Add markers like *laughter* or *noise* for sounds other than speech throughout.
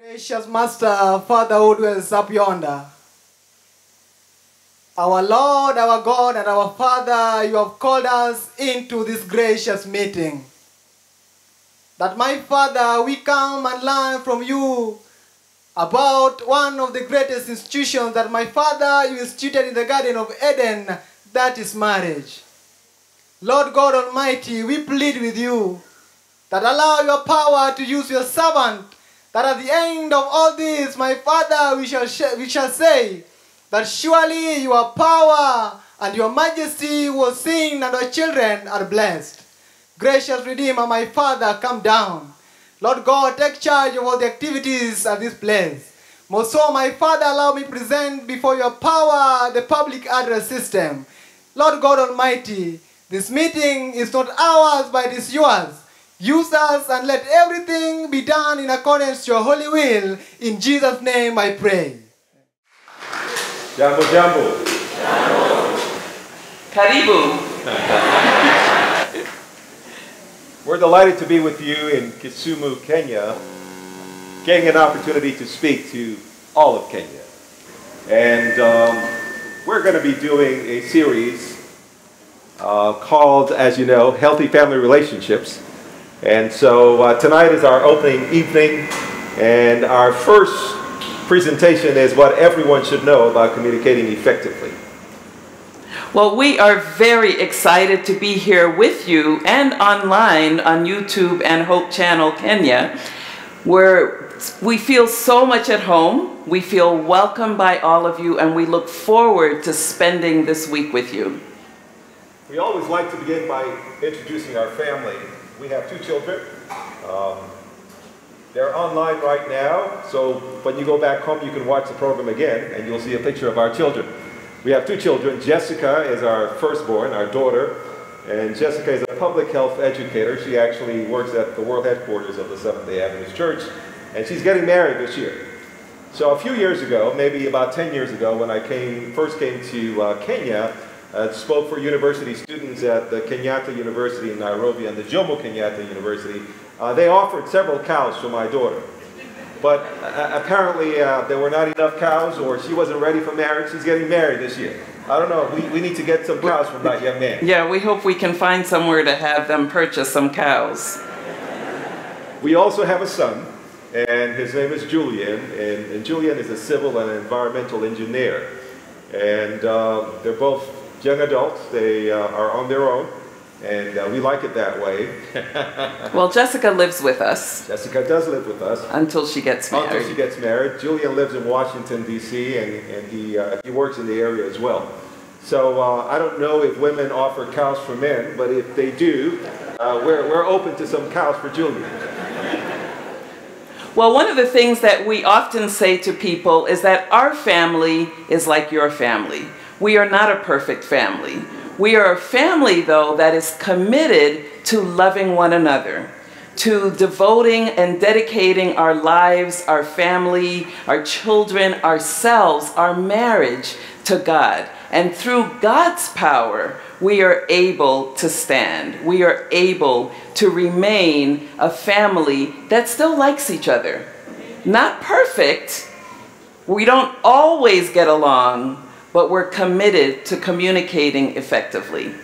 Gracious Master, Father who dwells up yonder, our Lord, our God, and our Father, you have called us into this gracious meeting. That my Father, we come and learn from you about one of the greatest institutions that my Father you instituted in the Garden of Eden, that is marriage. Lord God Almighty, we plead with you that allow your power to use your servant, that at the end of all this, my Father, we shall, sh- we shall say that surely your power and your majesty will sing and our children are blessed. Gracious Redeemer, my Father, come down. Lord God, take charge of all the activities at this place. Most so, my Father, allow me present before your power the public address system. Lord God Almighty, this meeting is not ours, but it is yours. Use us and let everything be done in accordance to your holy will. In Jesus' name I pray. Jambo jambo. Karibu. *laughs* We're delighted to be with you in Kisumu, Kenya, getting an opportunity to speak to all of Kenya. And um, we're going to be doing a series uh, called, as you know, Healthy Family Relationships. And so uh, tonight is our opening evening, and our first presentation is what everyone should know about communicating effectively. Well, we are very excited to be here with you and online on YouTube and Hope Channel Kenya, where we feel so much at home. We feel welcomed by all of you, and we look forward to spending this week with you. We always like to begin by introducing our family. We have two children. Um, they're online right now, so when you go back home, you can watch the program again and you'll see a picture of our children. We have two children. Jessica is our firstborn, our daughter, and Jessica is a public health educator. She actually works at the world headquarters of the Seventh day Adventist Church, and she's getting married this year. So a few years ago, maybe about 10 years ago, when I came, first came to uh, Kenya, uh, spoke for university students at the Kenyatta University in Nairobi and the Jomo Kenyatta University. Uh, they offered several cows for my daughter. But uh, apparently uh, there were not enough cows or she wasn't ready for marriage. She's getting married this year. I don't know. We, we need to get some cows from that young man. Yeah, we hope we can find somewhere to have them purchase some cows. We also have a son, and his name is Julian. And, and Julian is a civil and environmental engineer. And uh, they're both young adults. They uh, are on their own, and uh, we like it that way. *laughs* Well, Jessica lives with us Jessica does live with us until she gets married. until she gets married. Julian lives in Washington, D.C., and, and he, uh, he works in the area as well. So uh, I don't know if women offer cows for men, but if they do, uh, we're, we're open to some cows for Julian. *laughs* Well, one of the things that we often say to people is that our family is like your family. We are not a perfect family. We are a family, though, that is committed to loving one another, to devoting and dedicating our lives, our family, our children, ourselves, our marriage to God. And through God's power, we are able to stand. We are able to remain a family that still likes each other. Not perfect, we don't always get along, but we're committed to communicating effectively.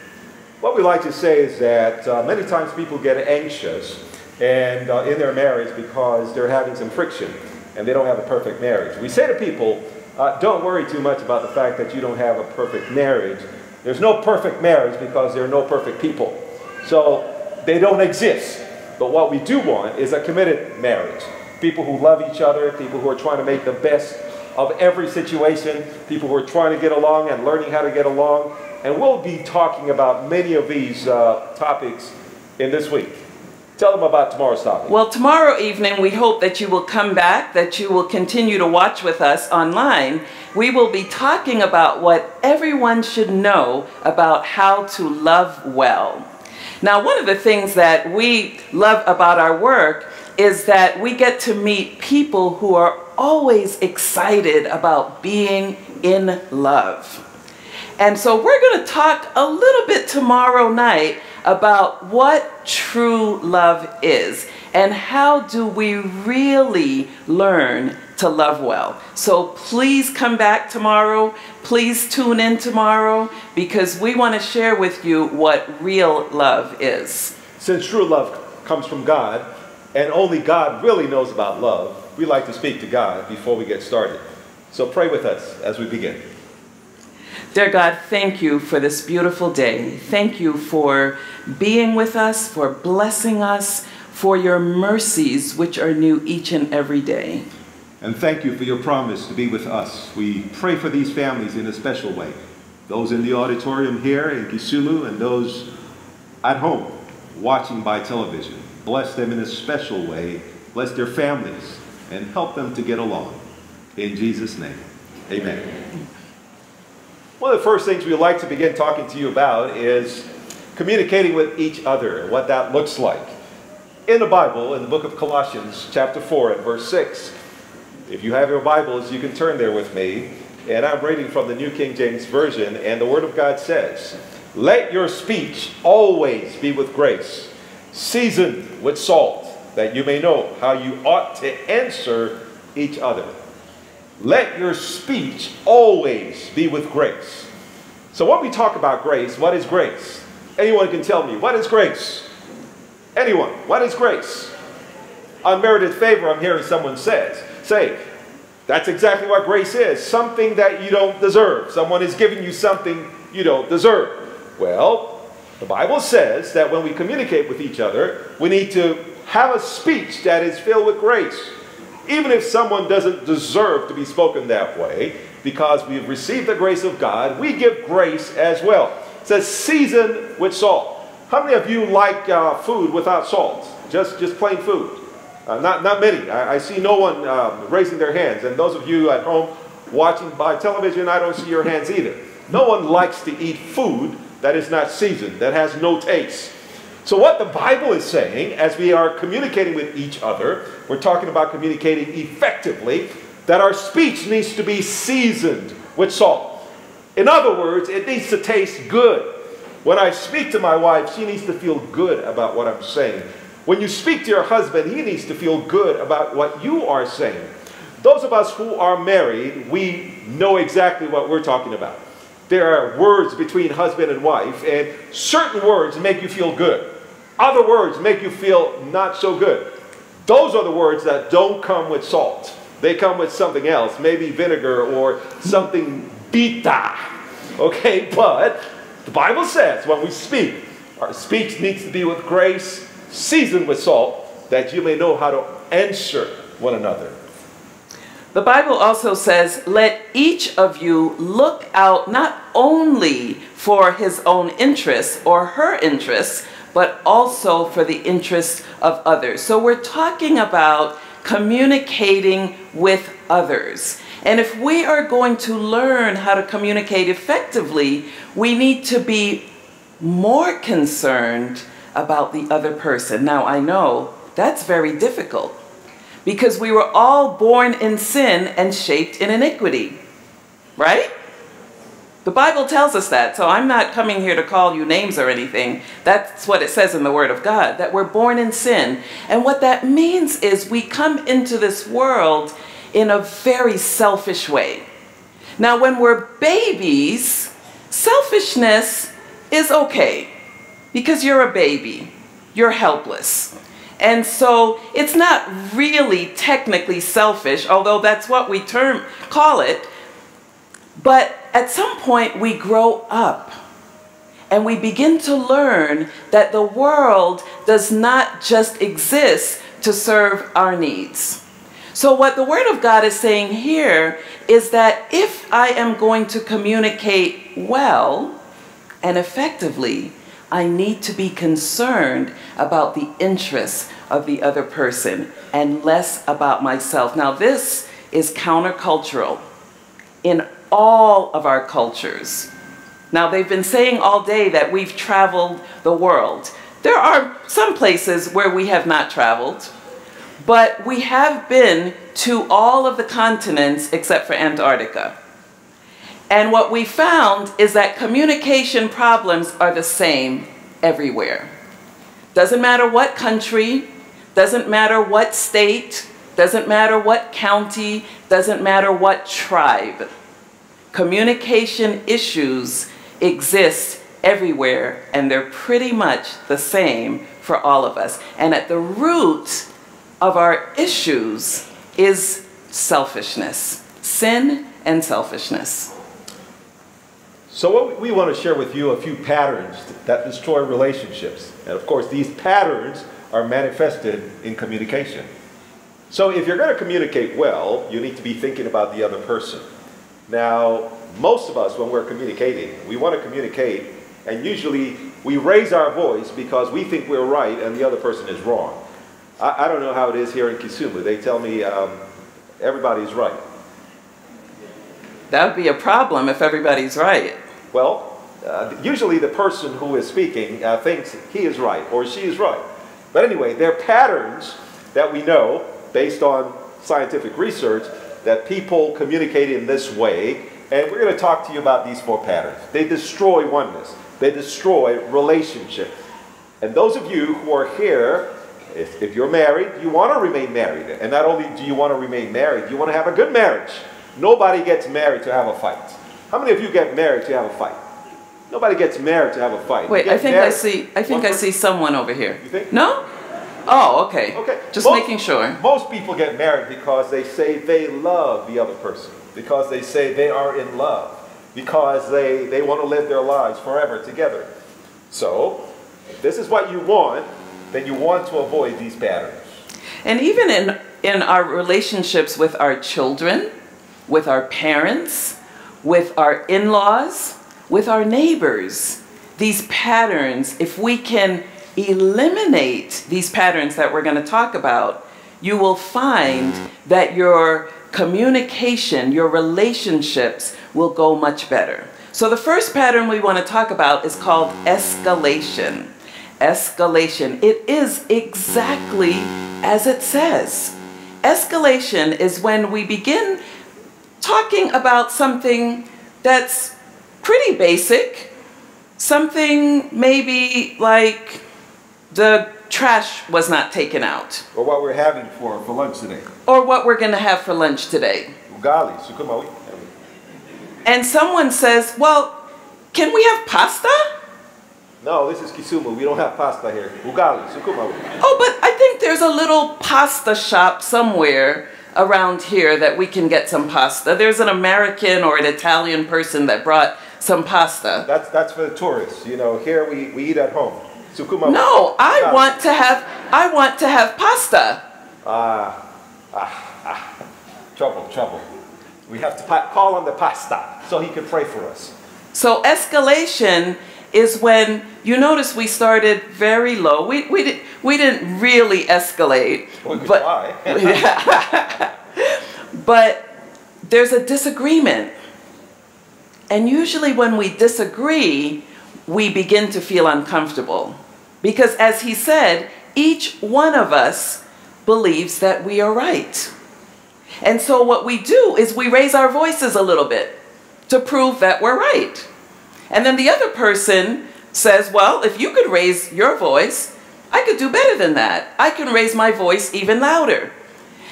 What we like to say is that uh, many times people get anxious and uh, in their marriage because they're having some friction and they don't have a perfect marriage. We say to people, uh, don't worry too much about the fact that you don't have a perfect marriage. There's no perfect marriage because there are no perfect people. So they don't exist. But what we do want is a committed marriage. People who love each other, people who are trying to make the best of every situation, people who are trying to get along and learning how to get along. And we'll be talking about many of these uh, topics in this week. Tell them about tomorrow's topic. Well, tomorrow evening, we hope that you will come back, that you will continue to watch with us online. We will be talking about what everyone should know about how to love well. Now, one of the things that we love about our work is that we get to meet people who are always excited about being in love. And so we're going to talk a little bit tomorrow night about what true love is. And how do we really learn to love well? So please come back tomorrow. Please tune in tomorrow because we want to share with you what real love is. Since true love comes from God, and only God really knows about love, we like to speak to God before we get started. So pray with us as we begin. Dear God, thank you for this beautiful day. Thank you for being with us, for blessing us, for your mercies, which are new each and every day. And thank you for your promise to be with us. We pray for these families in a special way. Those in the auditorium here in Kisumu and those at home watching by television. Bless them in a special way. Bless their families and help them to get along. In Jesus' name, amen. One of the first things we'd like to begin talking to you about is communicating with each other and what that looks like. In the Bible, in the book of Colossians, chapter 4 and verse 6, if you have your Bibles, you can turn there with me. And I'm reading from the New King James Version, and the Word of God says, Let your speech always be with grace, seasoned with salt, that you may know how you ought to answer each other. Let your speech always be with grace. So, when we talk about grace, what is grace? Anyone can tell me, what is grace? Anyone, what is grace? Unmerited favor, I'm hearing someone says. Say, that's exactly what grace is something that you don't deserve. Someone is giving you something you don't deserve. Well, the Bible says that when we communicate with each other, we need to have a speech that is filled with grace. Even if someone doesn't deserve to be spoken that way, because we've received the grace of God, we give grace as well. It says season with salt. How many of you like uh, food without salt? Just, just plain food? Uh, not, not many. I, I see no one um, raising their hands. And those of you at home watching by television, I don't see your hands either. No one likes to eat food that is not seasoned, that has no taste. So, what the Bible is saying, as we are communicating with each other, we're talking about communicating effectively, that our speech needs to be seasoned with salt. In other words, it needs to taste good. When I speak to my wife, she needs to feel good about what I'm saying. When you speak to your husband, he needs to feel good about what you are saying. Those of us who are married, we know exactly what we're talking about. There are words between husband and wife, and certain words make you feel good. Other words make you feel not so good. Those are the words that don't come with salt. They come with something else, maybe vinegar or something bita. Okay, *laughs* but the Bible says when we speak, our speech needs to be with grace, seasoned with salt, that you may know how to answer one another. The Bible also says, Let each of you look out not only for his own interests or her interests, but also for the interests of others. So we're talking about communicating with others. And if we are going to learn how to communicate effectively, we need to be more concerned about the other person. Now, I know that's very difficult because we were all born in sin and shaped in iniquity, right? The Bible tells us that, so I'm not coming here to call you names or anything. That's what it says in the Word of God, that we're born in sin. And what that means is we come into this world in a very selfish way. Now, when we're babies, selfishness is okay because you're a baby, you're helpless. And so it's not really technically selfish, although that's what we term call it. But at some point we grow up and we begin to learn that the world does not just exist to serve our needs. So, what the Word of God is saying here is that if I am going to communicate well and effectively, I need to be concerned about the interests of the other person and less about myself. Now, this is countercultural in all of our cultures. Now, they've been saying all day that we've traveled the world. There are some places where we have not traveled, but we have been to all of the continents except for Antarctica. And what we found is that communication problems are the same everywhere. Doesn't matter what country, doesn't matter what state, doesn't matter what county, doesn't matter what tribe. Communication issues exist everywhere, and they're pretty much the same for all of us. And at the root of our issues is selfishness, sin and selfishness. So what we want to share with you a few patterns that destroy relationships. And of course, these patterns are manifested in communication. So if you're going to communicate well, you need to be thinking about the other person. Now, most of us, when we're communicating, we want to communicate, and usually we raise our voice because we think we're right and the other person is wrong. I, I don't know how it is here in Kisumu. They tell me um, everybody's right. That would be a problem if everybody's right. Well, uh, usually the person who is speaking uh, thinks he is right or she is right. But anyway, there are patterns that we know based on scientific research that people communicate in this way. And we're going to talk to you about these four patterns. They destroy oneness, they destroy relationship. And those of you who are here, if, if you're married, you want to remain married. And not only do you want to remain married, you want to have a good marriage. Nobody gets married to have a fight. How many of you get married to have a fight? Nobody gets married to have a fight. Wait, I think I see. I think I see someone over here. You think? No? Oh, okay. Okay. Just most, making sure. Most people get married because they say they love the other person, because they say they are in love, because they, they want to live their lives forever together. So, if this is what you want, then you want to avoid these patterns. And even in in our relationships with our children, with our parents, with our in laws, with our neighbors. These patterns, if we can eliminate these patterns that we're going to talk about, you will find mm-hmm. that your communication, your relationships will go much better. So, the first pattern we want to talk about is called escalation. Escalation. It is exactly as it says. Escalation is when we begin talking about something that's pretty basic, something maybe like the trash was not taken out, Or what we're having for, for lunch today. or what we're going to have for lunch today. Ugali, sukumawi. And someone says, Well, can we have pasta? No, this is Kisumu. We don't have pasta here. Ugali, sukumawi. Oh, but I think there's a little pasta shop somewhere around here that we can get some pasta. There's an American or an Italian person that brought some pasta. That's, that's for the tourists. You know, here we, we eat at home. Sukumawi. No, I want to have I want to have pasta. Ah, ah, ah. Trouble, trouble. We have to pa- call on the pasta so he can pray for us. So escalation is when you notice we started very low. We we did, we didn't really escalate, We could but *laughs* but there's a disagreement. And usually when we disagree, we begin to feel uncomfortable. Because as he said, each one of us believes that we are right. And so what we do is we raise our voices a little bit to prove that we're right. And then the other person says, Well, if you could raise your voice, I could do better than that. I can raise my voice even louder.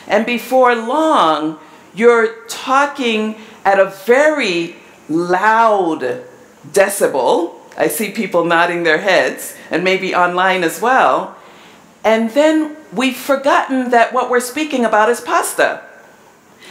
And before long, you're talking at a very loud decibel. I see people nodding their heads, and maybe online as well. And then we've forgotten that what we're speaking about is pasta.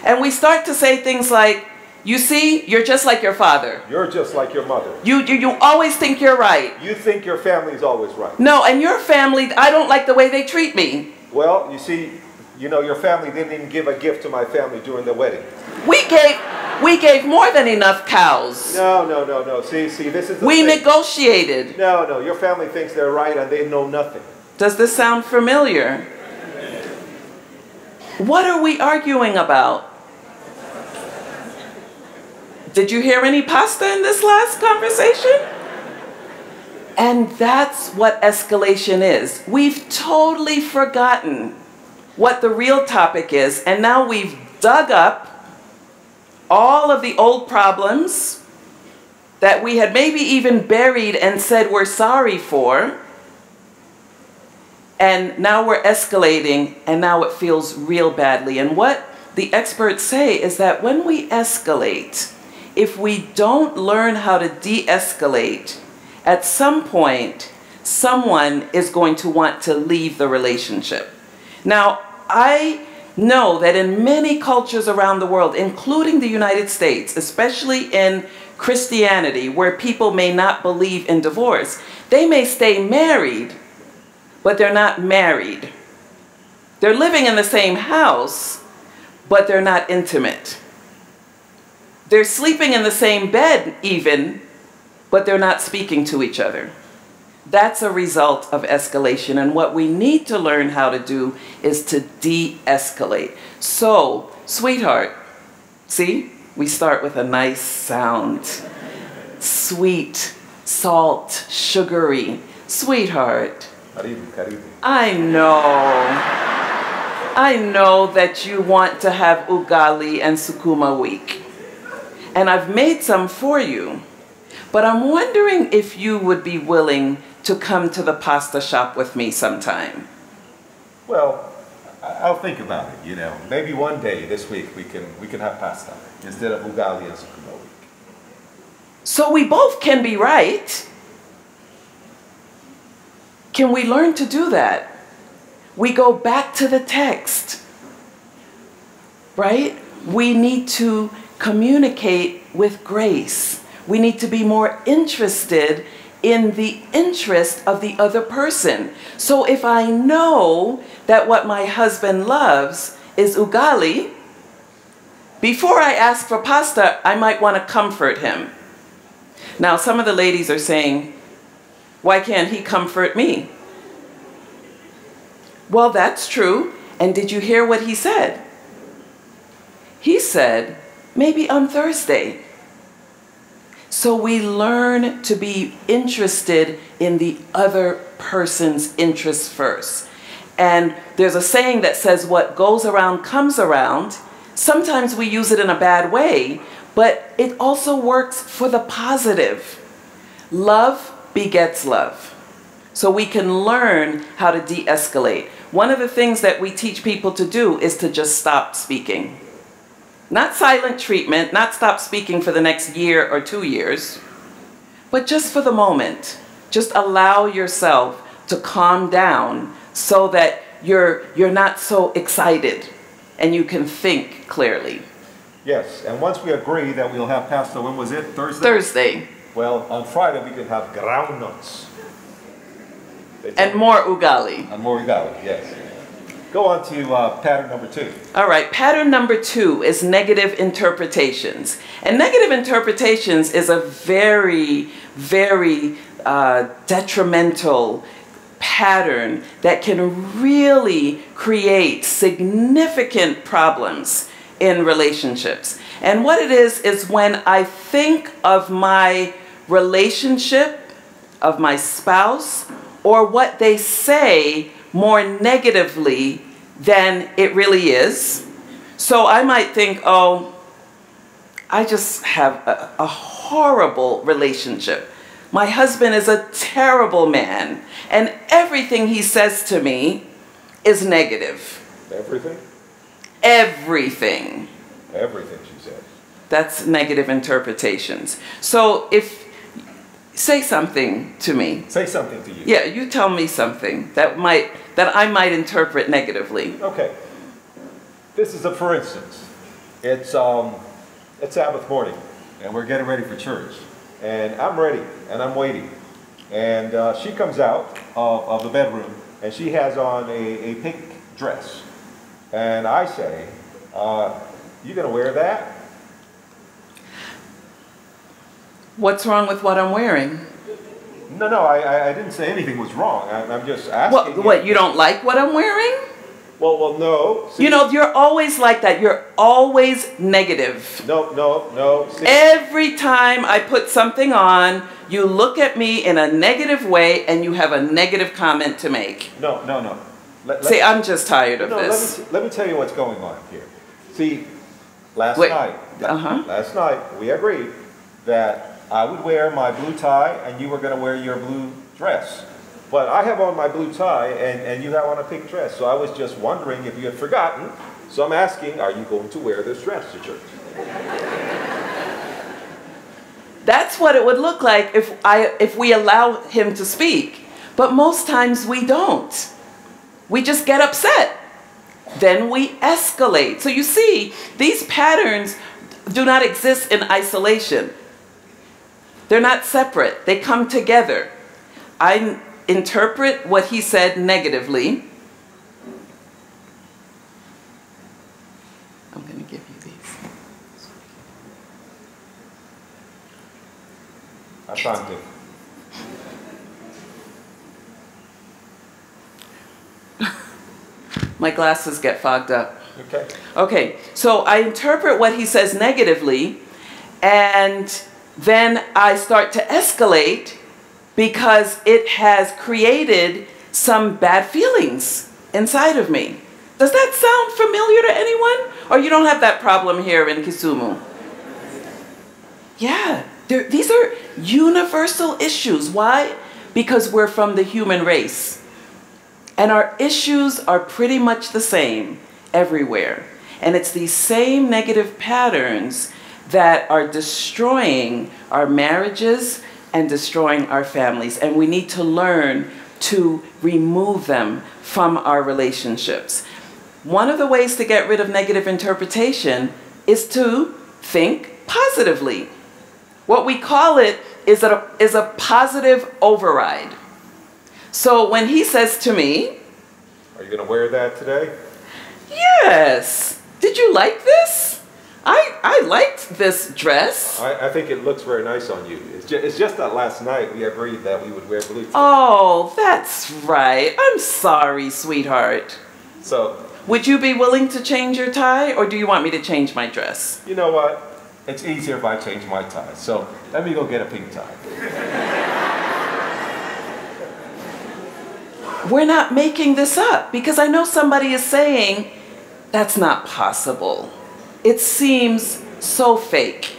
And we start to say things like, You see, you're just like your father. You're just like your mother. You, you, you always think you're right. You think your family is always right. No, and your family, I don't like the way they treat me. Well, you see, you know, your family didn't even give a gift to my family during the wedding. We gave, we gave more than enough cows. No, no, no, no. See, see, this is the We thing. negotiated. No, no, your family thinks they're right and they know nothing. Does this sound familiar? What are we arguing about? Did you hear any pasta in this last conversation? And that's what escalation is. We've totally forgotten what the real topic is, and now we've dug up all of the old problems that we had maybe even buried and said we're sorry for. And now we're escalating, and now it feels real badly. And what the experts say is that when we escalate, if we don't learn how to de escalate, at some point, someone is going to want to leave the relationship. Now, I know that in many cultures around the world, including the United States, especially in Christianity, where people may not believe in divorce, they may stay married, but they're not married. They're living in the same house, but they're not intimate. They're sleeping in the same bed, even, but they're not speaking to each other. That's a result of escalation. And what we need to learn how to do is to de escalate. So, sweetheart, see, we start with a nice sound sweet, salt, sugary. Sweetheart. I know. I know that you want to have ugali and sukuma wiki. And I've made some for you. But I'm wondering if you would be willing to come to the pasta shop with me sometime. Well, I'll think about it, you know. Maybe one day this week we can, we can have pasta instead of ugali and sukuma wiki. So we both can be right. Can we learn to do that? We go back to the text, right? We need to communicate with grace. We need to be more interested in the interest of the other person. So if I know that what my husband loves is ugali, before I ask for pasta, I might want to comfort him. Now, some of the ladies are saying, why can't he comfort me? Well, that's true. And did you hear what he said? He said, maybe on Thursday. So we learn to be interested in the other person's interests first. And there's a saying that says, what goes around comes around. Sometimes we use it in a bad way, but it also works for the positive. Love begets love. So we can learn how to de escalate. One of the things that we teach people to do is to just stop speaking. Not silent treatment, not stop speaking for the next year or two years, but just for the moment. Just allow yourself to calm down so that you're, you're not so excited and you can think clearly. Yes, and once we agree that we'll have pasta, when was it? Thursday? Thursday, Well, on Friday we can have groundnuts. And more ugali. And more ugali, yes. Go on to uh, pattern number two. All right, pattern number two is negative interpretations. And negative interpretations is a very, very uh, detrimental pattern that can really create significant problems in relationships. And what it is, is when I think of my relationship, of my spouse, or what they say more negatively than it really is. So I might think, oh, I just have a, a, horrible relationship. My husband is a terrible man, and everything he says to me is negative. Everything? Everything. Everything, she says. That's negative interpretations. So if, say something to me. Say something to you. Yeah, you tell me something that might that I might interpret negatively. Okay. This is a for instance. It's um, it's Sabbath morning, and we're getting ready for church, and I'm ready, and I'm waiting, and uh, she comes out of, of the bedroom, and she has on a, a pink dress, and I say, uh, "You gonna wear that?" What's wrong with what I'm wearing? No, no, I, I, I didn't say anything was wrong. I, I'm just asking. What, you- what, you don't like what I'm wearing? Well, well, no. See- You know, you're always like that. You're always negative. No, no, no. See, Every time I put something on, you look at me in a negative way and you have a negative comment to make. no, no, no. Let, let- See, I'm just tired of No, let this. me, let me tell you what's going on here. See, last Wait, night, uh-huh. last night we agreed that I would wear my blue tie and you were going to wear your blue dress. But I have on my blue tie and, and you have on a pink dress. So I was just wondering if you had forgotten. So I'm asking, are you going to wear this dress to church? That's what it would look like if, I, if we allow him to speak. But most times we don't. We just get upset. Then we escalate. So you see, these patterns do not exist in isolation. They're not separate, they come together. I interpret what he said negatively. I'm going to give you these. I found it. *laughs* My glasses get fogged up. Okay. Okay, so I interpret what he says negatively, and then I start to escalate because it has created some bad feelings inside of me. Does that sound familiar to anyone? Or you don't have that problem here in Kisumu? Yeah, these are universal issues. Why? Because we're from the human race. And our issues are pretty much the same everywhere. And it's these same negative patterns that are destroying our marriages and destroying our families. And we need to learn to remove them from our relationships. One of the ways to get rid of negative interpretation is to think positively. What we call it is a, is a positive override. So when he says to me, Are you going to wear that today? Yes, did you like this? I, I liked this dress. I, I think it looks very nice on you. It's just, it's just that last night we agreed that we would wear blue. today. Oh, that's right. I'm sorry, sweetheart. So, Would you be willing to change your tie or do you want me to change my dress? you know what? It's easier if I change my tie. So, let me go get a pink tie. We're not making this up because I know somebody is saying that's not possible. It seems so fake.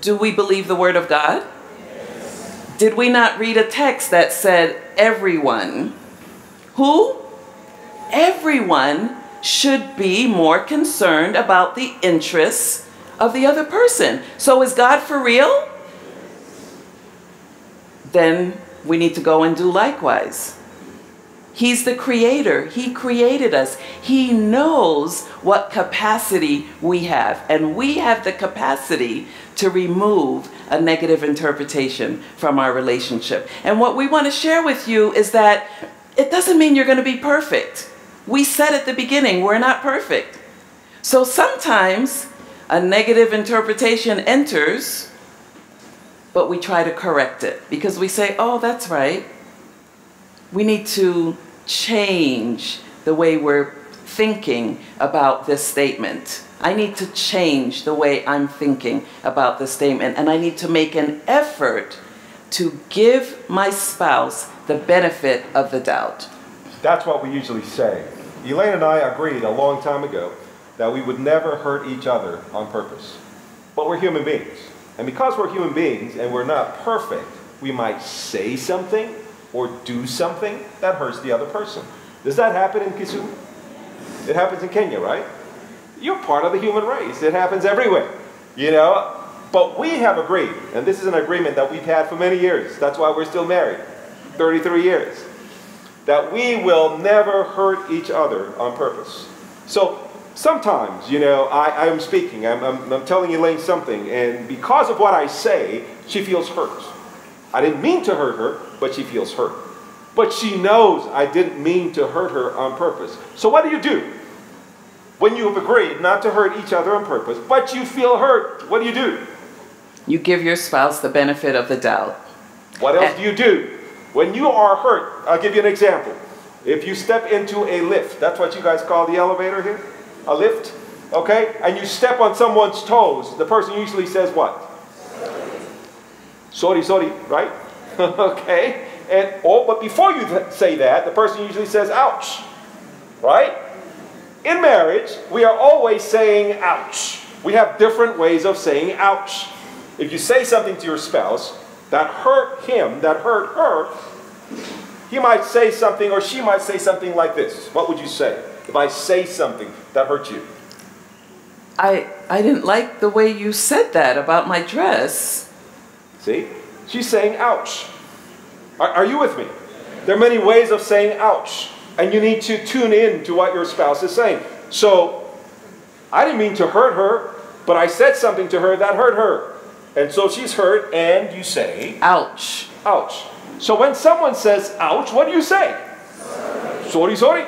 Do we believe the word of God? Did we not read a text that said everyone? Who? Everyone should be more concerned about the interests of the other person. So is God for real? Then we need to go and do likewise. He's the creator. He created us. He knows what capacity we have. And we have the capacity to remove a negative interpretation from our relationship. And what we want to share with you is that it doesn't mean you're going to be perfect. We said at the beginning, we're not perfect. So sometimes a negative interpretation enters, but we try to correct it because we say, oh, that's right we need to change the way we're thinking about this statement. I need to change the way I'm thinking about this statement, and I need to make an effort to give my spouse the benefit of the doubt. That's what we usually say. Elaine and I agreed a long time ago that we would never hurt each other on purpose. But we're human beings. And because we're human beings and we're not perfect, we might say something or do something that hurts the other person. Does that happen in Kisumu? It happens in Kenya, right? You're part of the human race. It happens everywhere, you know? But we have agreed, and this is an agreement that we've had for many years. That's why we're still married 33 years. That we will never hurt each other on purpose. So sometimes, you know, I, I'm speaking, I'm, I'm, I'm telling Elaine something, and because of what I say, she feels hurt. I didn't mean to hurt her, but she feels hurt. But she knows I didn't mean to hurt her on purpose. So what do you do? When you have agreed not to hurt each other on purpose, but you feel hurt, what do you do? You give your spouse the benefit of the doubt. What else do you do? When you are hurt, I'll give you an example. If you step into a lift, that's what you guys call the elevator here? A lift? Okay? And you step on someone's toes, the person usually says what? Sorry, sorry, right? *laughs* okay? And oh, but before you th- say that, the person usually says ouch. Right? In marriage, we are always saying ouch. We have different ways of saying ouch. If you say something to your spouse that hurt him, that hurt her, he might say something or she might say something like this. What would you say if I say something that hurt you? I, I didn't like the way you said that about my dress. See? She's saying ouch. Are, are you with me? There are many ways of saying ouch, and you need to tune in to what your spouse is saying. So, I didn't mean to hurt her, but I said something to her that hurt her. And so she's hurt, and you say, Ouch. ouch. So when someone says ouch, what do you say? Sorry, sorry.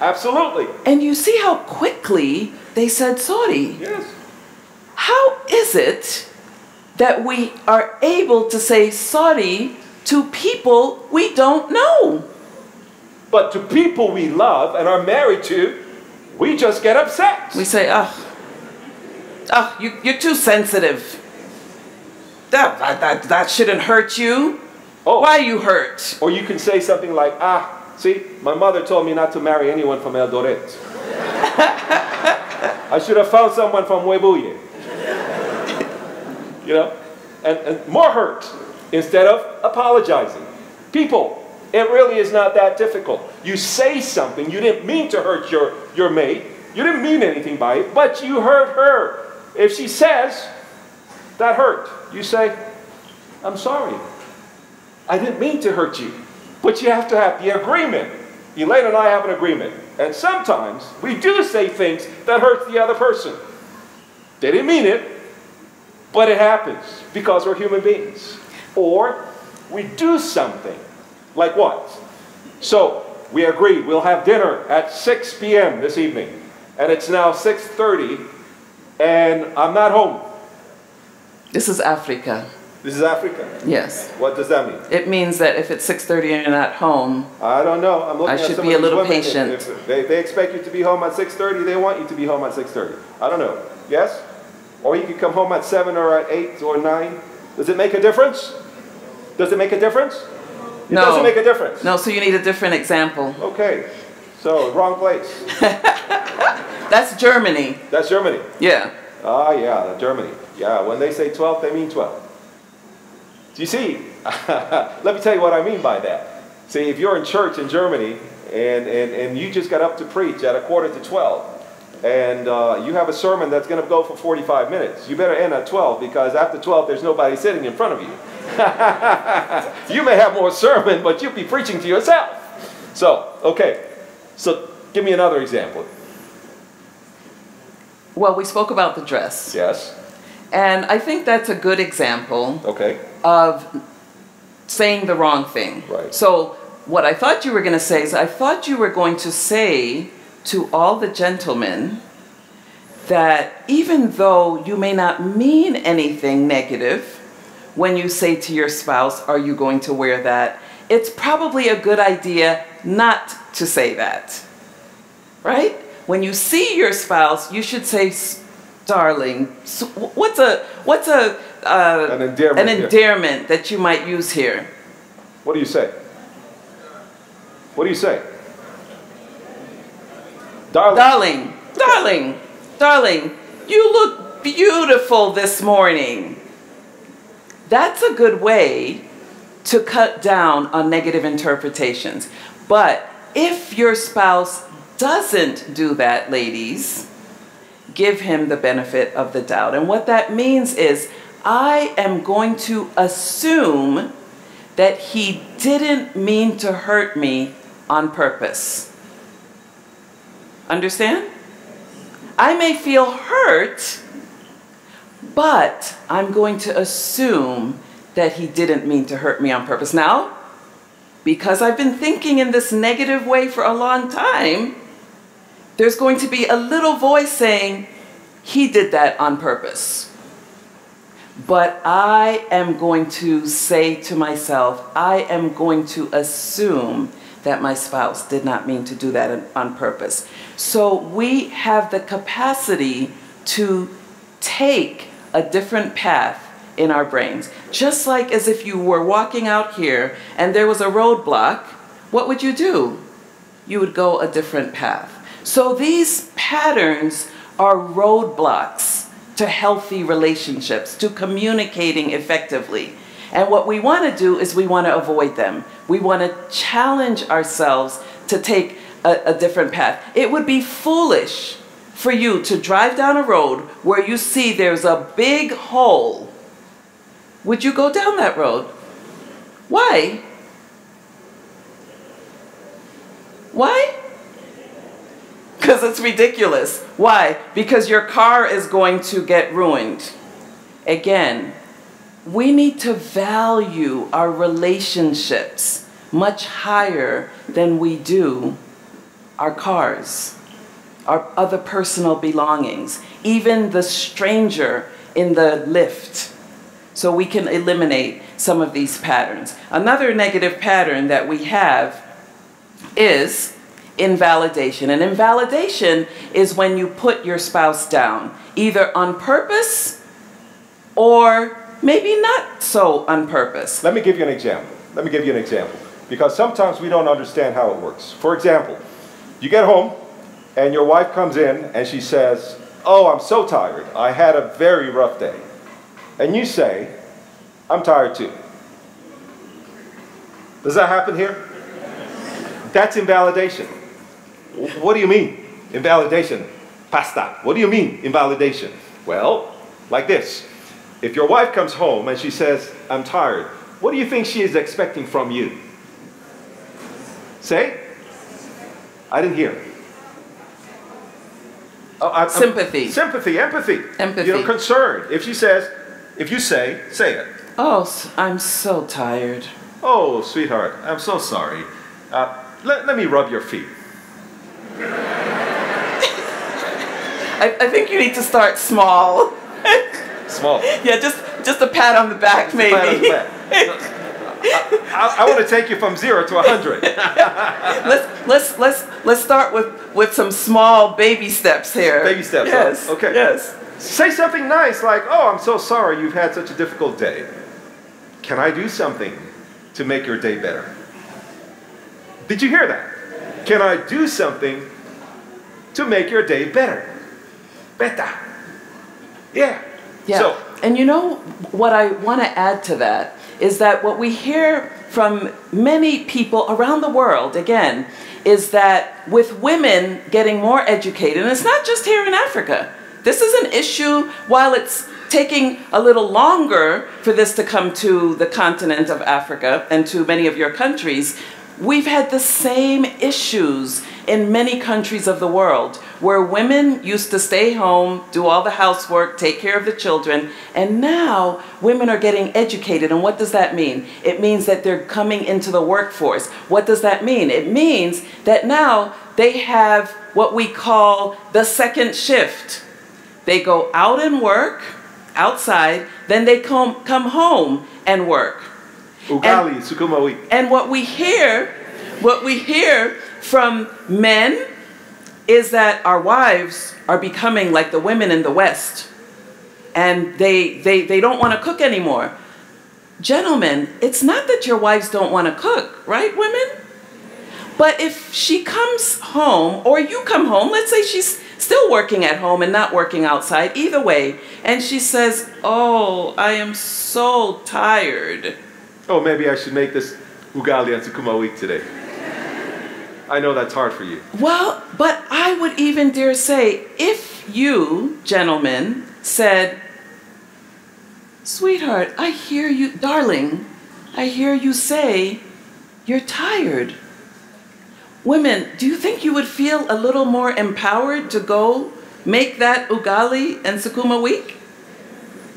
Absolutely. And you see how quickly they said sorry. Yes. How is it that we are able to say sorry to people we don't know? But to people we love and are married to, we just get upset. We say, oh, oh you, you're too sensitive. That, that, that, that shouldn't hurt you. Oh. Why are you hurt? Or you can say something like, ah, see, my mother told me not to marry anyone from Eldoret. *laughs* I should have found someone from Webuye. You know? And, and more hurt instead of apologizing. People, it really is not that difficult. You say something, you didn't mean to hurt your, your mate, you didn't mean anything by it, but you hurt her. If she says, that hurt, you say, I'm sorry. I didn't mean to hurt you. But you have to have the agreement. Elaine and I have an agreement. And sometimes we do say things that hurt the other person. They didn't mean it, but it happens because we're human beings. Or we do something. Like what? So we agreed we'll have dinner at 6 p.m. this evening. And it's now 6.30 and I'm not home. This is Africa. This is Africa. Yes. What does that mean? It means that if it's 6.30 and you're not home, I don't know. I'm looking I should be a little patient. if they, they expect you to be home at 6.30. They want you to be home at 6.30. I don't know. Yes? Or you could come home at 7 or at 8 or 9. Does it make a difference? Does it make a difference? It No. doesn't make a difference. no, so you need a different example. Okay. So, wrong place. *laughs* That's Germany. That's Germany. Yeah. Ah, yeah, Germany. Yeah, when they say 12, they mean 12. Do you see? *laughs* Let me tell you what I mean by that. See, if you're in church in Germany and, and, and you just got up to preach at a quarter to 12, and uh, you have a sermon that's going to go for 45 minutes, you better end at 12 because after 12, there's nobody sitting in front of you. *laughs* you may have more sermon, but you'll be preaching to yourself. So, okay. So, give me another example. Well, we spoke about the dress. Yes. And I think that's a good example Okay. of saying the wrong thing. Right. So, what I thought you were going to say is, I thought you were going to say to all the gentlemen that even though you may not mean anything negative when you say to your spouse, Are you going to wear that? It's probably a good idea not to say that. Right? When you see your spouse, you should say, Darling, what's a, what's a, uh, An endearment, an endearment that you might use here? What do you say? What do you say? Darling. Darling, darling, darling, you look beautiful this morning. That's a good way to cut down on negative interpretations. But if your spouse doesn't do that, ladies, give him the benefit of the doubt. And what that means is, I am going to assume that he didn't mean to hurt me on purpose. Understand? I may feel hurt, but I'm going to assume that he didn't mean to hurt me on purpose. Now, because I've been thinking in this negative way for a long time, there's going to be a little voice saying, he did that on purpose. But I am going to say to myself, I am going to assume that my spouse did not mean to do that on purpose. So we have the capacity to take a different path in our brains. Just like as if you were walking out here and there was a roadblock, what would you do? You would go a different path. So these patterns are roadblocks to healthy relationships, to communicating effectively. And what we want to do is we want to avoid them. We want to challenge ourselves to take a, a different path. It would be foolish for you to drive down a road where you see there's a big hole. Would you go down that road? Why? Why? Because it's ridiculous. Why? Because your car is going to get ruined. Again, we need to value our relationships much higher than we do our cars, our other personal belongings, even the stranger in the lift. So we can eliminate some of these patterns. Another negative pattern that we have is invalidation. And invalidation is when you put your spouse down, either on purpose or maybe not so on purpose. Let me give you an example. Let me give you an example. Because sometimes we don't understand how it works. For example, you get home and your wife comes in and she says, Oh, I'm so tired. I had a very rough day. And you say, I'm tired too. Does that happen here? That's invalidation. What do you mean? Invalidation. Pasta. What do you mean, invalidation? Well, like this. If your wife comes home and she says, I'm tired, what do you think she is expecting from you? Say? I didn't hear. Oh, I- I'm- Sympathy. Sympathy, empathy. Empathy. You know, concern. If she says, if you say, say it. Oh, I'm so tired. Oh, sweetheart, I'm so sorry. Uh, let, let me rub your feet. *laughs* I, I think you need to start small. *laughs* Small. yeah, just just a pat on the back, maybe. The back. *laughs* I, I want to take you from zero to a hundred. *laughs* let's let's let's let's start with with some small baby steps here. Baby steps, huh? Yes. Okay. Yes. Say something nice like, "Oh, I'm so sorry you've had such a difficult day. Can I do something to make your day better?" Did you hear that? Can I do something to make your day better? Better. Yeah. Yeah. So, and you know what I want to add to that is that what we hear from many people around the world, again, is that with women getting more educated, and it's not just here in Africa, this is an issue while it's taking a little longer for this to come to the continent of Africa and to many of your countries. We've had the same issues in many countries of the world where women used to stay home, do all the housework, take care of the children, and now women are getting educated. And what does that mean? It means that they're coming into the workforce. What does that mean? It means that now they have what we call the second shift. They go out and work outside, then they come, come home and work. Ugali, sukuma wiki. And what we hear, what we hear from men is that our wives are becoming like the women in the West. And they they, they don't want to cook anymore. Gentlemen, it's not that your wives don't want to cook, right, women? But if she comes home, or you come home, let's say she's still working at home and not working outside, either way, and she says, Oh, I am so tired. Oh, maybe I should make this ugali and sukuma wiki today. I know that's hard for you. Well, but I would even dare say if you, gentlemen, said, Sweetheart, I hear you, darling, I hear you say you're tired. Women, do you think you would feel a little more empowered to go make that ugali and sukuma wiki?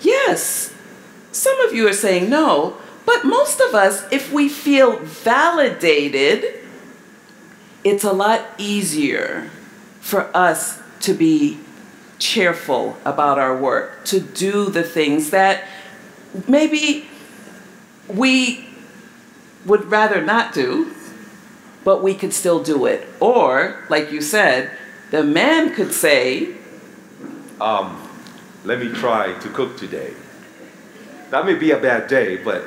Yes. Some of you are saying no, but most of us, if we feel validated, it's a lot easier for us to be cheerful about our work, to do the things that maybe we would rather not do, but we could still do it. Or, like you said, the man could say, Um, let me try to cook today. That may be a bad day, but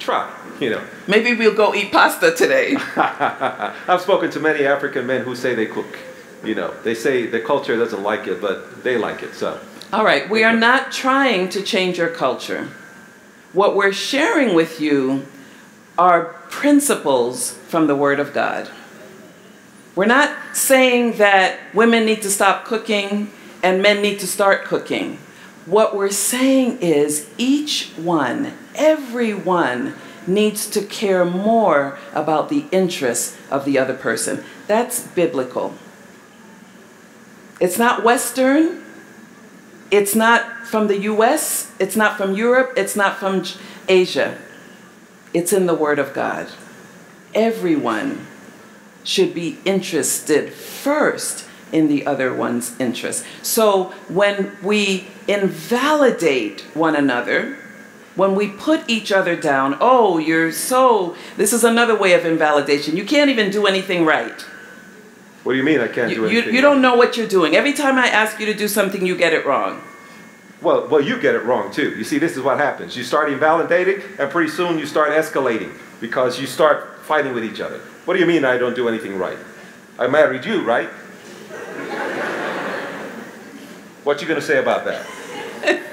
try, you know. maybe we'll go eat pasta today. *laughs* I've spoken to many African men who say they cook. You know, they say the culture doesn't like it, but they like it. So, All right, we are not trying to change your culture. What we're sharing with you are principles from the Word of God. We're not saying that women need to stop cooking and men need to start cooking. What we're saying is each one, everyone, needs to care more about the interests of the other person. That's biblical. It's not Western. It's not from the US. It's not from Europe. It's not from Asia. It's in the Word of God. Everyone should be interested first in the other one's interest. So when we invalidate one another, when we put each other down, oh, you're so, this is another way of invalidation. You can't even do anything right. What do you mean I can't You, do you, anything? you don't know what you're doing. Every time I ask you to do something, you get it wrong. Well, well, you get it wrong too. You see, this is what happens. You start invalidating, and pretty soon you start escalating because you start fighting with each other. What do you mean I don't do anything right? I married you, right? What you gonna say about that? *laughs*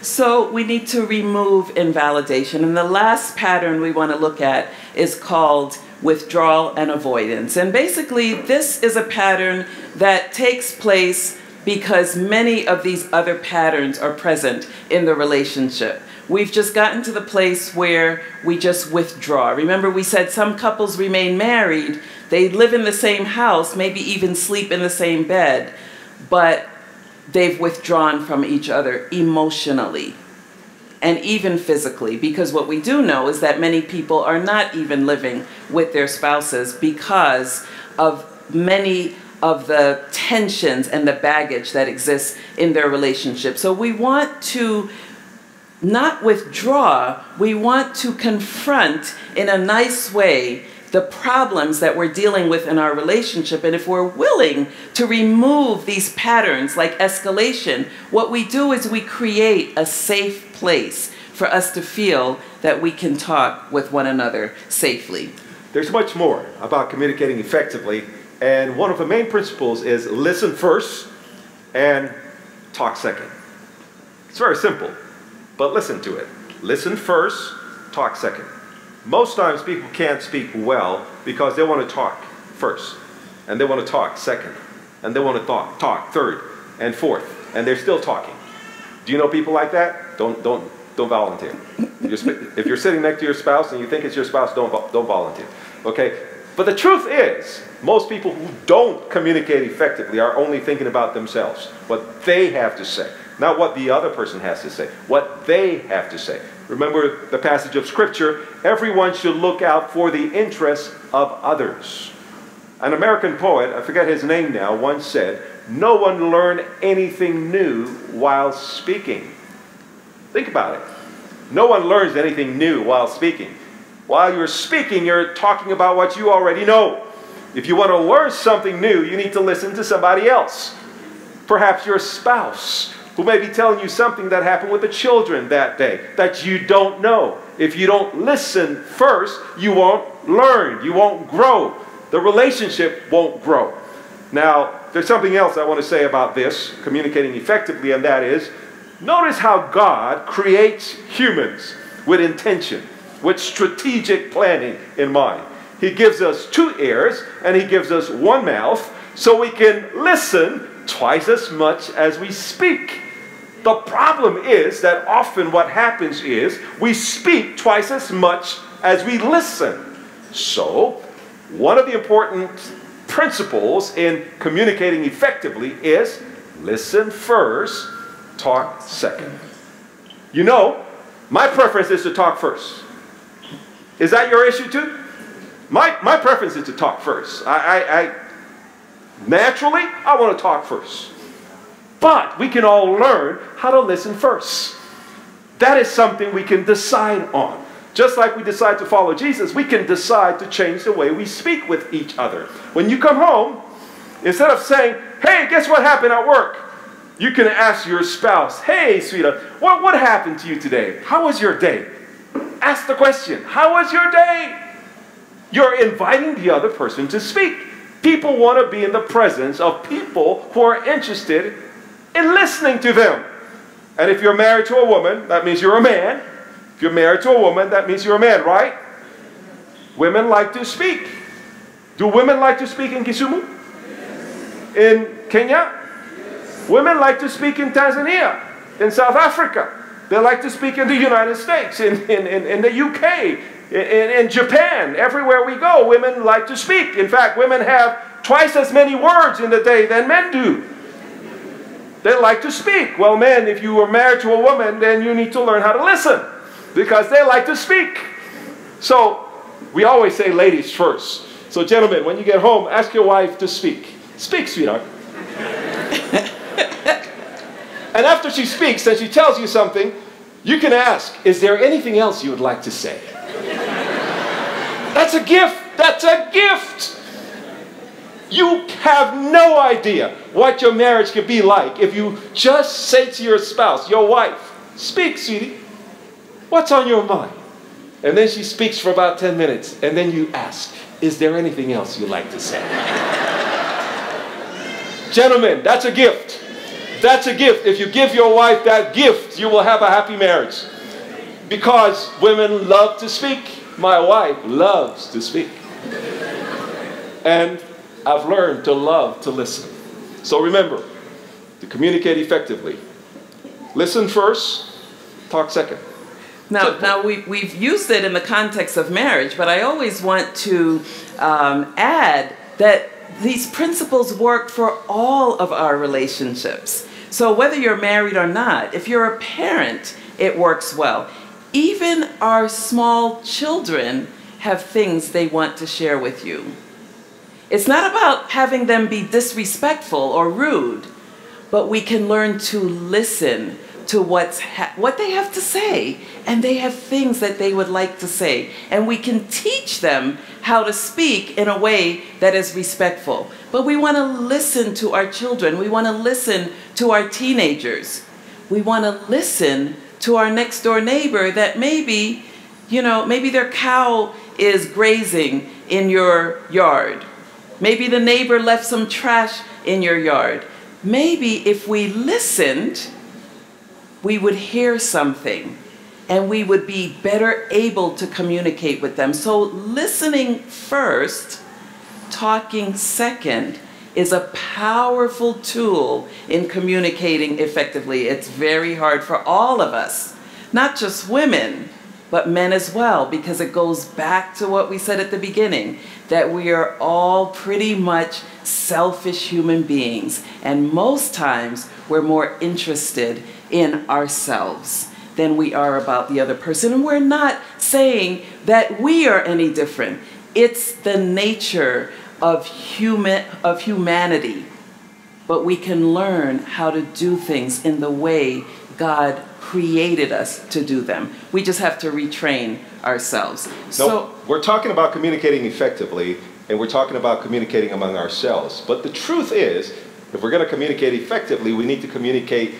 So we need to remove invalidation. And the last pattern we want to look at is called withdrawal and avoidance. And basically, this is a pattern that takes place because many of these other patterns are present in the relationship. We've just gotten to the place where we just withdraw. Remember, we said some couples remain married, they live in the same house, maybe even sleep in the same bed, but they've withdrawn from each other emotionally and even physically because what we do know is that many people are not even living with their spouses because of many of the tensions and the baggage that exists in their relationship. So we want to not withdraw, we want to confront in a nice way the problems that we're dealing with in our relationship. And if we're willing to remove these patterns like escalation, what we do is we create a safe place for us to feel that we can talk with one another safely. There's much more about communicating effectively, and one of the main principles is listen first and talk second. It's very simple, but listen to it. Listen first, talk second. Most times people can't speak well because they want to talk first, and they want to talk second, and they want to talk, talk third and fourth, and they're still talking. Do you know people like that? Don't, don't, don't volunteer. If you're sitting next to your spouse and you think it's your spouse, don't, don't volunteer. Okay? But the truth is, most people who don't communicate effectively are only thinking about themselves, what they have to say, not what the other person has to say, what they have to say. Remember the passage of Scripture everyone should look out for the interests of others. An American poet, I forget his name now, once said, No one learned anything new while speaking. Think about it. No one learns anything new while speaking. While you're speaking, you're talking about what you already know. If you want to learn something new, you need to listen to somebody else. Perhaps your spouse, who may be telling you something that happened with the children that day that you don't know. If you don't listen first, you won't learn, you won't grow. The relationship won't grow. Now, there's something else I want to say about this, communicating effectively, and that is notice how God creates humans with intention, with strategic planning in mind. He gives us two ears and He gives us one mouth so we can listen twice as much as we speak. The problem is that often what happens is we speak twice as much as we listen. So, one of the important principles in communicating effectively is listen first, talk second. You know, my preference is to talk first. Is that your issue too? My, my preference is to talk first. I, I, I naturally I want to talk first. But we can all learn how to listen first. That is something we can decide on. Just like we decide to follow Jesus, we can decide to change the way we speak with each other. When you come home, instead of saying, hey, guess what happened at work? You can ask your spouse, hey, sweetheart, what, what happened to you today? How was your day? Ask the question, how was your day? You're inviting the other person to speak. People want to be in the presence of people who are interested in listening to them. And if you're married to a woman, that means you're a man. If you're married to a woman, that means you're a man, right? Women like to speak. Do women like to speak in Kisumu? In Kenya? Women like to speak in Tanzania, in South Africa. They like to speak in the United States, in, in, in, in the UK, in, in Japan. Everywhere we go, women like to speak. In fact, women have twice as many words in the day than men do. They like to speak. Well, men, if you are married to a woman, then you need to learn how to listen because they like to speak. So we always say ladies first. So, gentlemen, when you get home, ask your wife to speak. Speak, sweetheart. *laughs* and after she speaks and she tells you something, you can ask, Is there anything else you would like to say? *laughs* That's a gift. That's a gift. You have no idea what your marriage could be like if you just say to your spouse, your wife, Speak, sweetie. What's on your mind? And then she speaks for about 10 minutes, and then you ask, Is there anything else you'd like to say? Gentlemen, that's a gift. That's a gift. If you give your wife that gift, you will have a happy marriage. Because women love to speak. My wife loves to speak. And I've learned to love to listen. So remember, to communicate effectively, listen first, talk second. Now, now we, we've used it in the context of marriage, but I always want to um, add that these principles work for all of our relationships. So whether you're married or not, if you're a parent, it works well. Even our small children have things they want to share with you. It's not about having them be disrespectful or rude, but we can learn to listen to what's what they have to say and they have things that they would like to say and we can teach them how to speak in a way that is respectful. But we want to listen to our children we want to listen to our teenagers. We want to listen to our next door neighbor that maybe you know maybe their cow is grazing in your yard maybe the neighbor left some trash in your yard maybe if we listened we would hear something and we would be better able to communicate with them. So, listening first, talking second, is a powerful tool in communicating effectively. It's very hard for all of us, not just women, but men as well, because it goes back to what we said at the beginning that we are all pretty much selfish human beings. And most times we're more interested in ourselves than we are about the other person. And we're not saying that we are any different. It's the nature of human of humanity. But we can learn how to do things in the way God created us to do them. We just have to retrain ourselves. So we're talking about communicating effectively and we're talking about communicating among ourselves. But the truth is, if we're going to communicate effectively, we need to communicate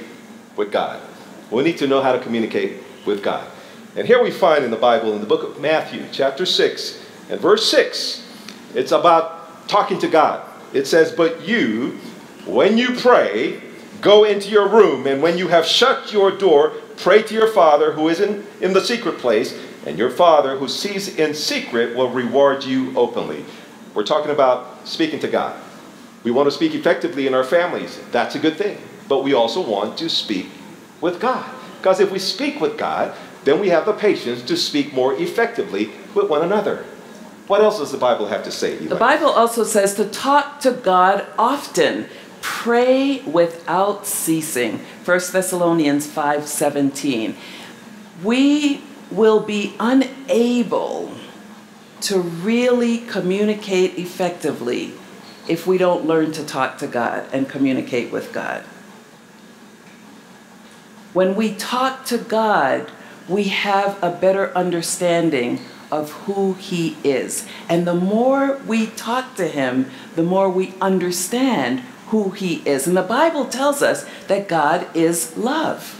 with God. We need to know how to communicate with God. And here we find in the Bible, in the book of Matthew, chapter 6, and verse 6, it's about talking to God. It says, But you, when you pray, go into your room, and when you have shut your door, pray to your Father who is in, in the secret place, and your Father who sees in secret will reward you openly. We're talking about speaking to God. We want to speak effectively in our families. That's a good thing. But we also want to speak with God. Because if we speak with God, then we have the patience to speak more effectively with one another. What else does the Bible have to say? Eli? The Bible also says to talk to God often. Pray without ceasing. 1 Thessalonians 5:17. We will be unable to really communicate effectively if we don't learn to talk to God and communicate with God. When we talk to God, we have a better understanding of who He is. And the more we talk to Him, the more we understand who He is. And the Bible tells us that God is love.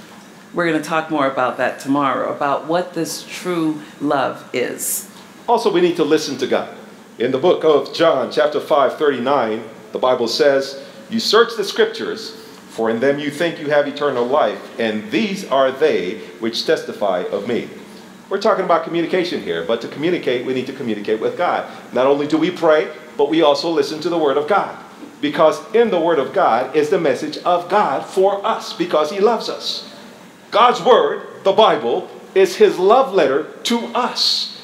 We're going to talk more about that tomorrow, about what this true love is. Also, we need to listen to God. In the book of John, chapter 5, 39, the Bible says, You search the scriptures For in them you think you have eternal life, and these are they which testify of me. We're talking about communication here, but to communicate, we need to communicate with God. Not only do we pray, but we also listen to the Word of God. Because in the Word of God is the message of God for us, because He loves us. God's Word, the Bible, is His love letter to us.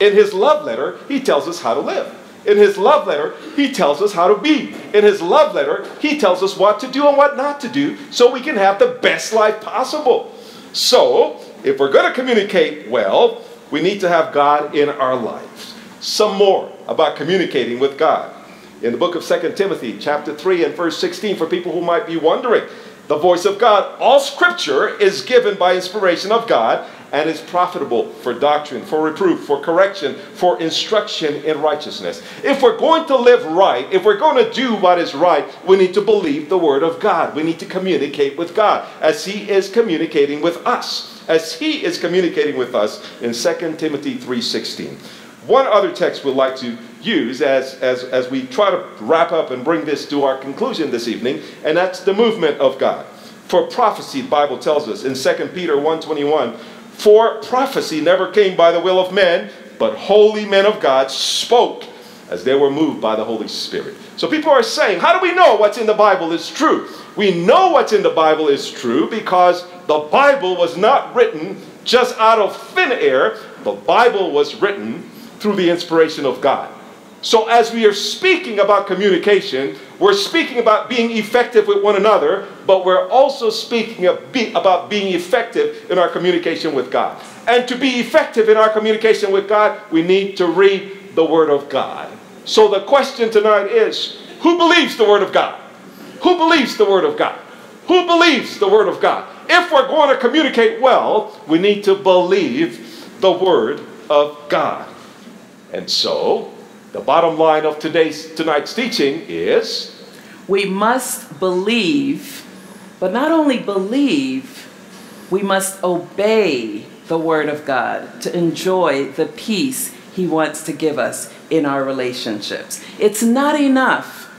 In His love letter, He tells us how to live. In His love letter, He tells us how to be. In His love letter, He tells us what to do and what not to do so we can have the best life possible. So, if we're going to communicate well, we need to have God in our lives. Some more about communicating with God. In the book of 2 Timothy, chapter 3 and verse 16, for people who might be wondering, the voice of God, all scripture is given by inspiration of God and is profitable for doctrine, for reproof, for correction, for instruction in righteousness. If we're going to live right, if we're going to do what is right, we need to believe the word of God. We need to communicate with God as he is communicating with us as he is communicating with us in 2 Timothy 3.16. One other text we'd like to use as, as, as we try to wrap up and bring this to our conclusion this evening, and that's the movement of God. For prophecy, the Bible tells us in 2 Peter 1.21, For prophecy never came by the will of men, but holy men of God spoke as they were moved by the Holy Spirit. So people are saying, how do we know what's in the Bible is true? We know what's in the Bible is true because the Bible was not written just out of thin air. The Bible was written through the inspiration of God. So as we are speaking about communication, we're speaking about being effective with one another, but we're also speaking about being effective in our communication with God. And to be effective in our communication with God, we need to read the Word of God. So the question tonight is, who believes the Word of God? Who believes the Word of God? Who believes the Word of God? If we're going to communicate well, we need to believe the Word of God. And so, the bottom line of today's tonight's teaching is we must believe, but not only believe, we must obey the Word of God to enjoy the peace He wants to give us in our relationships. It's not enough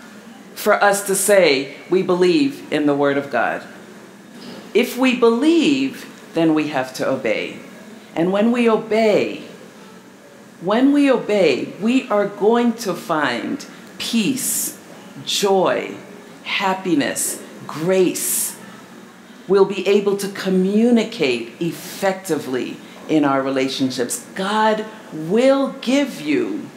for us to say we believe in the Word of God. If we believe, then we have to obey. And when we obey, when we obey, we are going to find peace, joy, happiness, grace. We'll be able to communicate effectively in our relationships. God will give you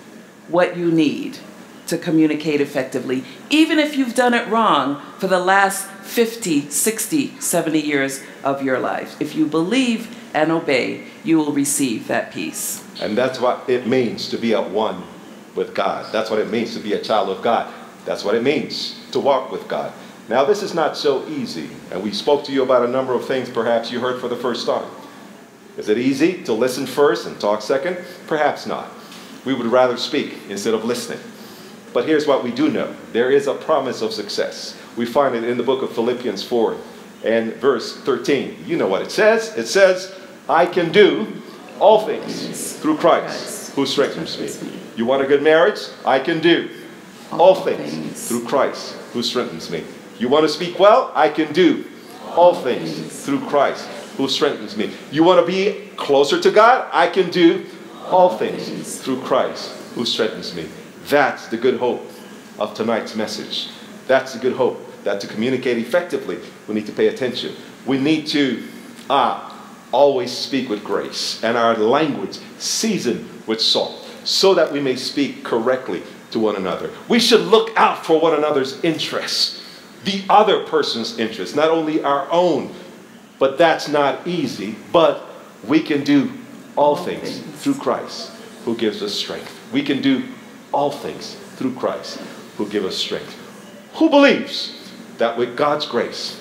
what you need to communicate effectively, even if you've done it wrong for the last 50, 60, 70 years of your life. If you believe and obey, you will receive that peace. And that's what it means to be at one with God. That's what it means to be a child of God. That's what it means to walk with God. Now, this is not so easy, and we spoke to you about a number of things perhaps you heard for the first time. Is it easy to listen first and talk second? Perhaps not. We would rather speak instead of listening. But here's what we do know there is a promise of success. We find it in the book of Philippians 4 and verse 13. You know what it says? It says, I can do all things through Christ who strengthens me. You want a good marriage? I can do all things through Christ who strengthens me. You want to speak well? I can do all things through Christ who strengthens me. You want to be closer to God? I can do all things through Christ who strengthens me. That's the good hope of tonight's message. That's the good hope that to communicate effectively, we need to pay attention. We need to uh, always speak with grace and our language seasoned with salt so that we may speak correctly to one another. We should look out for one another's interests, the other person's interests, not only our own. But that's not easy, but we can do all things through Christ who gives us strength. We can do all things through Christ who gives us strength. Who believes that with God's grace,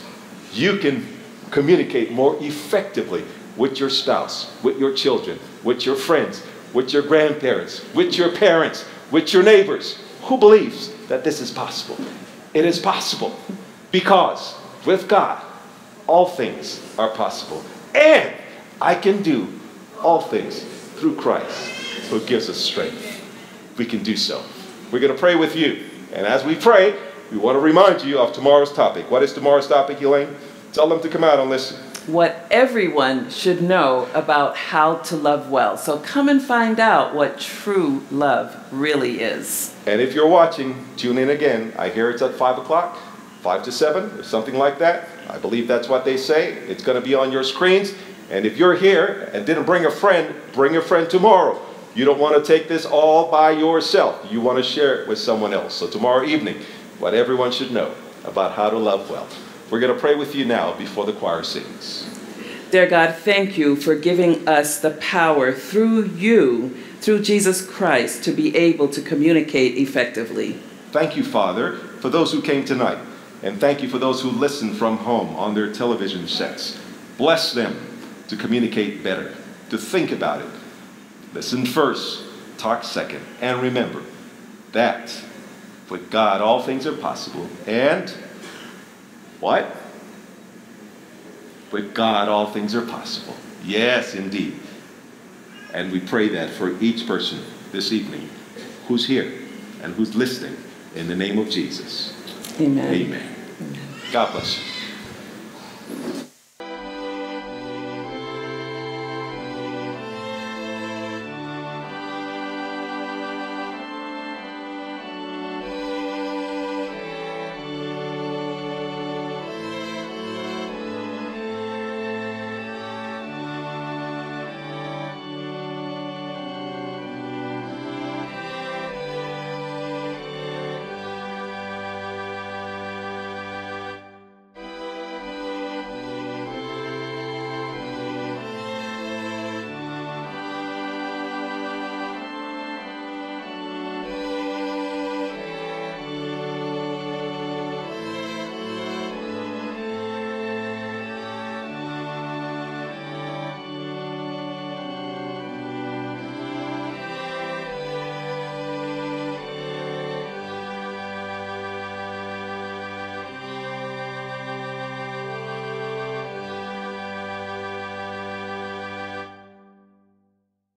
you can communicate more effectively with your spouse, with your children, with your friends, with your grandparents, with your parents, with your neighbors? Who believes that this is possible? It is possible because with God, all things are possible. And I can do all things through Christ who gives us strength we can do so. We're going to pray with you. And as we pray, we want to remind you of tomorrow's topic. What is tomorrow's topic, Elaine? Tell them to come out and listen. What everyone should know about how to love well. So come and find out what true love really is. And if you're watching, tune in again. I hear it's at 5 o'clock, 5 to 7, or something like that. I believe that's what they say. It's going to be on your screens. And if you're here and didn't bring a friend, bring a friend tomorrow. You don't want to take this all by yourself. You want to share it with someone else. So tomorrow evening, what everyone should know about how to love well. We're going to pray with you now before the choir sings. Dear God, thank you for giving us the power through you, through Jesus Christ, to be able to communicate effectively. Thank you, Father, for those who came tonight. And thank you for those who listen from home on their television sets. Bless them to communicate better, to think about it. Listen first, talk second, and remember that with God all things are possible. And what? With God all things are possible. Yes, indeed. And we pray that for each person this evening who's here and who's listening in the name of Jesus. Amen. Amen. God bless you.